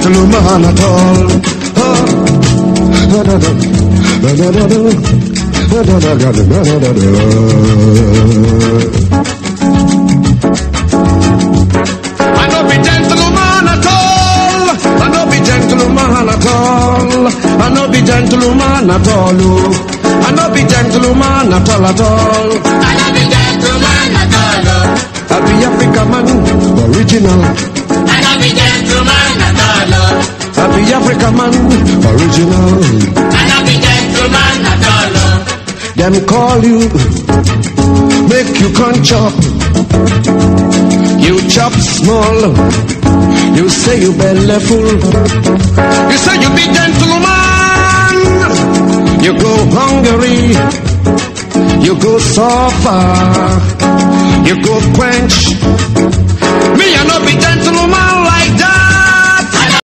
gentleman at all. I no be gentleman at all. I no be gentleman at all. I no be gentleman at all. I no be gentleman at all at all. I no be gentleman at all. I be Africa man, original. I no be gentleman. I be Africa man, original. I no be gentleman at all. Them call you, make you come chop. You chop small, you say you belly full. You say you be gentleman. You go hungry. you go so far, you go quench